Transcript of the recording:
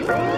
Oh!